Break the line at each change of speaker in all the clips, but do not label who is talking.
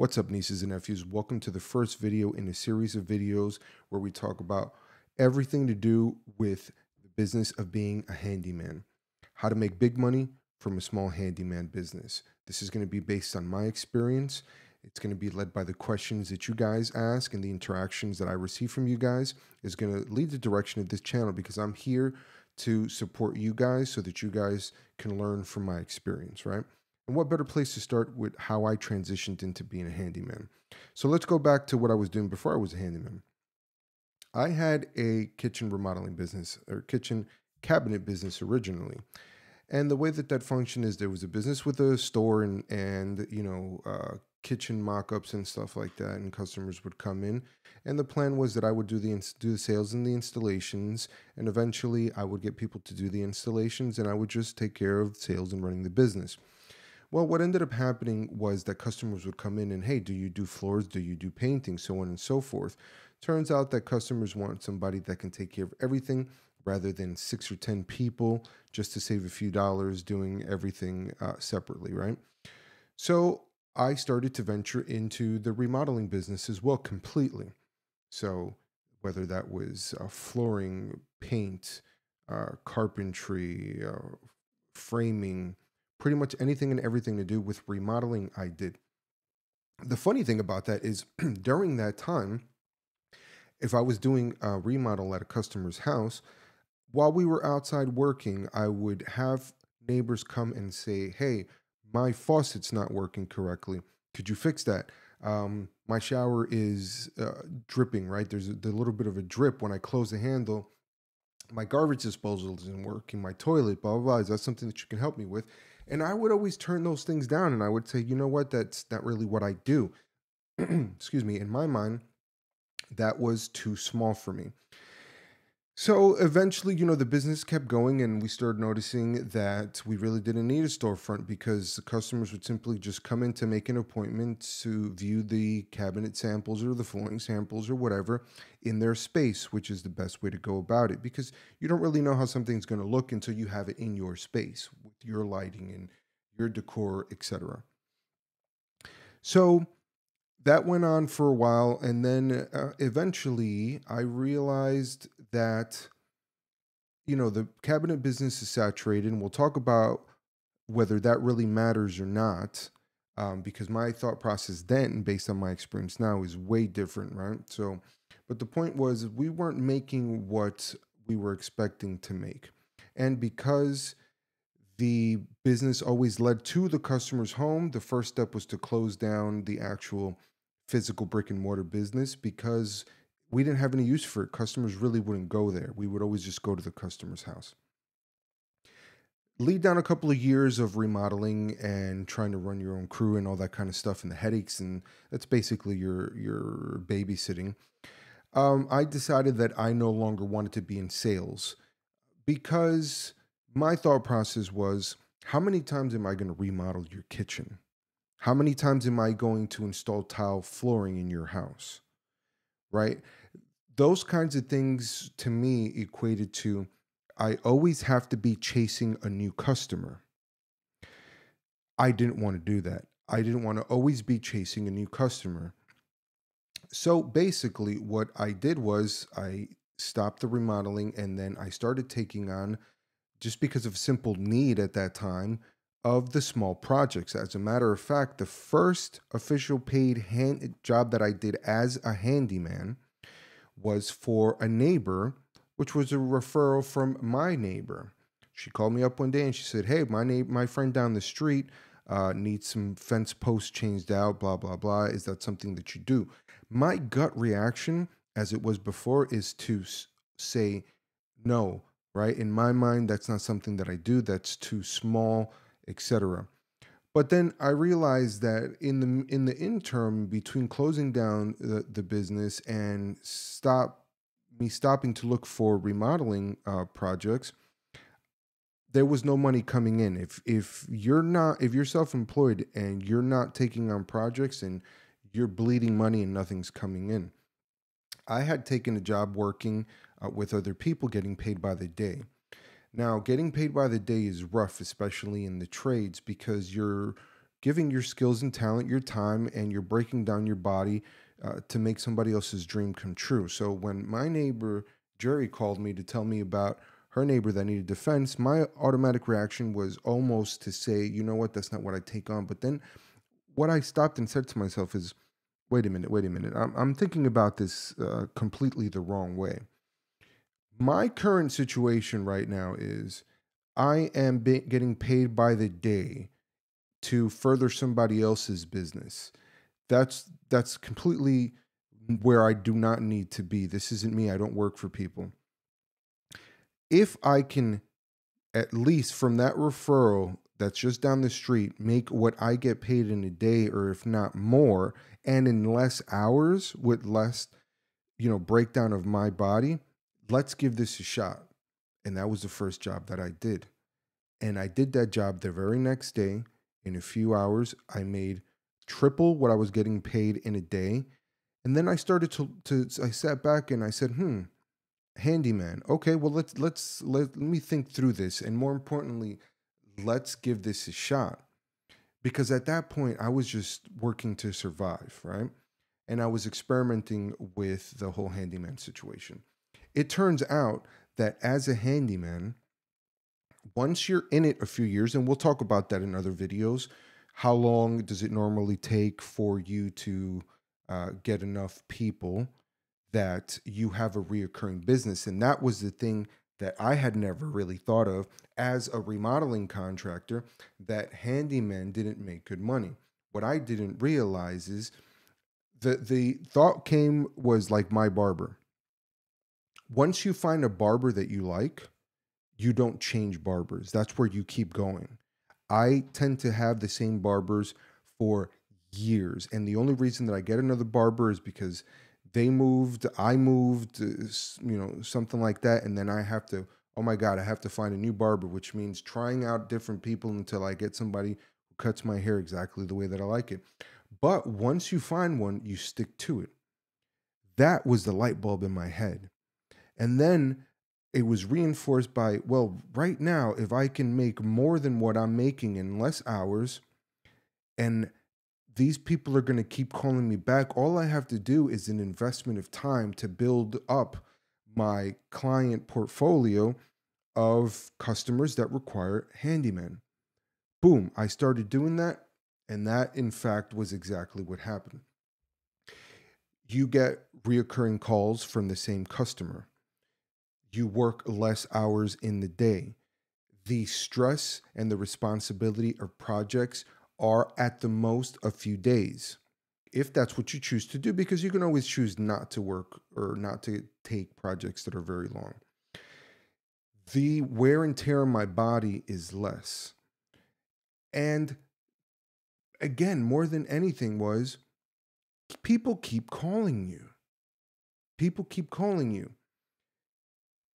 What's up, nieces and nephews? Welcome to the first video in a series of videos where we talk about everything to do with the business of being a handyman, how to make big money from a small handyman business. This is going to be based on my experience. It's going to be led by the questions that you guys ask and the interactions that I receive from you guys is going to lead the direction of this channel because I'm here to support you guys so that you guys can learn from my experience, right? And what better place to start with how I transitioned into being a handyman? So let's go back to what I was doing before I was a handyman. I had a kitchen remodeling business or kitchen cabinet business originally. And the way that that functioned is there was a business with a store and, and you know, uh, kitchen mock-ups and stuff like that and customers would come in and the plan was that I would do the do the sales and the installations and eventually I would get people to do the installations and I would just take care of sales and running the business. Well, what ended up happening was that customers would come in and, hey, do you do floors? Do you do painting? So on and so forth. Turns out that customers want somebody that can take care of everything rather than six or 10 people just to save a few dollars doing everything uh, separately, right? So I started to venture into the remodeling business as well completely. So whether that was uh, flooring, paint, uh, carpentry, uh, framing, pretty much anything and everything to do with remodeling, I did. The funny thing about that is during that time, if I was doing a remodel at a customer's house, while we were outside working, I would have neighbors come and say, Hey, my faucet's not working correctly. Could you fix that? Um, my shower is uh, dripping, right? There's a, a little bit of a drip when I close the handle. My garbage disposal isn't working. My toilet, blah, blah, blah. Is that something that you can help me with? And I would always turn those things down and I would say, you know what, that's not really what I do. Excuse me. In my mind, that was too small for me. So eventually, you know, the business kept going and we started noticing that we really didn't need a storefront because the customers would simply just come in to make an appointment to view the cabinet samples or the flooring samples or whatever in their space, which is the best way to go about it because you don't really know how something's going to look until you have it in your space with your lighting and your decor, etc. So that went on for a while and then uh, eventually i realized that you know the cabinet business is saturated and we'll talk about whether that really matters or not um, because my thought process then based on my experience now is way different right? So but the point was we weren't making what we were expecting to make and because the business always led to the customer's home the first step was to close down the actual physical brick and mortar business because we didn't have any use for it. Customers really wouldn't go there. We would always just go to the customer's house. Lead down a couple of years of remodeling and trying to run your own crew and all that kind of stuff and the headaches and that's basically your your babysitting. Um, I decided that I no longer wanted to be in sales because my thought process was how many times am I going to remodel your kitchen? How many times am I going to install tile flooring in your house? Right? Those kinds of things to me equated to I always have to be chasing a new customer. I didn't want to do that. I didn't want to always be chasing a new customer. So basically, what I did was I stopped the remodeling and then I started taking on, just because of simple need at that time, of the small projects. As a matter of fact, the first official paid hand job that I did as a handyman was for a neighbor, which was a referral from my neighbor. She called me up one day and she said, "Hey, my neighbor, my friend down the street uh, needs some fence posts changed out. Blah blah blah. Is that something that you do?" My gut reaction, as it was before, is to say no. Right in my mind, that's not something that I do. That's too small etc. But then I realized that in the in the interim between closing down the, the business and stop me stopping to look for remodeling uh, projects, there was no money coming in. If if you're not if you're self-employed and you're not taking on projects and you're bleeding money and nothing's coming in. I had taken a job working uh, with other people getting paid by the day. Now, getting paid by the day is rough, especially in the trades, because you're giving your skills and talent your time and you're breaking down your body uh, to make somebody else's dream come true. So when my neighbor Jerry called me to tell me about her neighbor that needed defense, my automatic reaction was almost to say, you know what, that's not what I take on. But then what I stopped and said to myself is, wait a minute, wait a minute. I'm, I'm thinking about this uh, completely the wrong way. My current situation right now is I am be- getting paid by the day to further somebody else's business. That's that's completely where I do not need to be. This isn't me. I don't work for people. If I can at least from that referral that's just down the street make what I get paid in a day or if not more and in less hours with less you know breakdown of my body, let's give this a shot. And that was the first job that I did. And I did that job the very next day. In a few hours, I made triple what I was getting paid in a day. And then I started to, to I sat back and I said, hmm, handyman. Okay, well let's let's let, let me think through this. And more importantly, let's give this a shot. Because at that point I was just working to survive, right? And I was experimenting with the whole handyman situation. It turns out that as a handyman, once you're in it a few years, and we'll talk about that in other videos, how long does it normally take for you to uh, get enough people that you have a reoccurring business? And that was the thing that I had never really thought of as a remodeling contractor that handymen didn't make good money. What I didn't realize is the the thought came was like my barber. Once you find a barber that you like, you don't change barbers. That's where you keep going. I tend to have the same barbers for years. And the only reason that I get another barber is because they moved, I moved, uh, you know, something like that. And then I have to, oh my God, I have to find a new barber, which means trying out different people until I get somebody who cuts my hair exactly the way that I like it. But once you find one, you stick to it. That was the light bulb in my head. And then it was reinforced by, well, right now, if I can make more than what I'm making in less hours, and these people are going to keep calling me back, all I have to do is an investment of time to build up my client portfolio of customers that require handyman. Boom, I started doing that. And that, in fact, was exactly what happened. You get reoccurring calls from the same customer you work less hours in the day. The stress and the responsibility of projects are at the most a few days. If that's what you choose to do, because you can always choose not to work or not to take projects that are very long. The wear and tear on my body is less. And again, more than anything, was people keep calling you. People keep calling you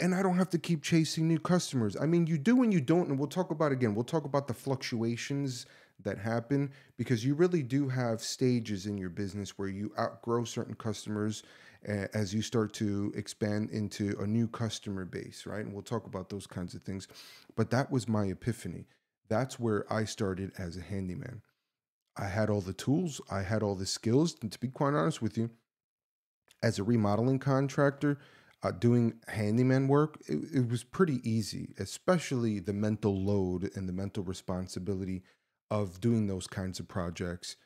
and I don't have to keep chasing new customers. I mean, you do and you don't, and we'll talk about again. We'll talk about the fluctuations that happen because you really do have stages in your business where you outgrow certain customers uh, as you start to expand into a new customer base, right? And we'll talk about those kinds of things. But that was my epiphany. That's where I started as a handyman. I had all the tools, I had all the skills, and to be quite honest with you, as a remodeling contractor, uh, doing handyman work, it, it was pretty easy, especially the mental load and the mental responsibility of doing those kinds of projects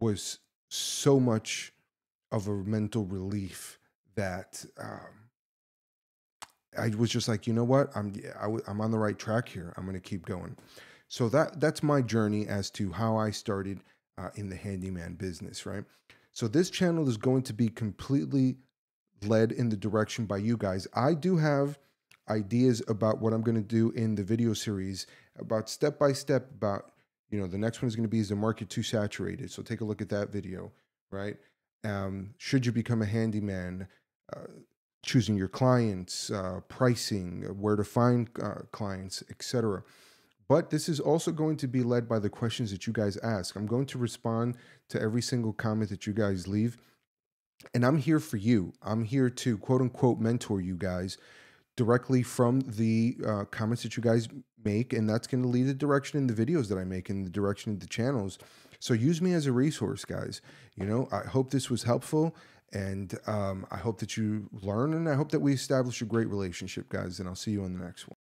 was so much of a mental relief that um, I was just like, you know what, I'm I, am i am on the right track here. I'm going to keep going. So that that's my journey as to how I started uh, in the handyman business, right? So this channel is going to be completely led in the direction by you guys. I do have ideas about what I'm going to do in the video series about step by step about you know the next one is going to be is the market too saturated? So take a look at that video right? Um, should you become a handyman uh, choosing your clients uh, pricing where to find uh, clients etc but this is also going to be led by the questions that you guys ask. I'm going to respond to every single comment that you guys leave and I'm here for you. I'm here to quote unquote mentor you guys directly from the uh, comments that you guys make, and that's going to lead the direction in the videos that I make, in the direction of the channels. So use me as a resource, guys. You know, I hope this was helpful, and um, I hope that you learn, and I hope that we establish a great relationship, guys. And I'll see you on the next one.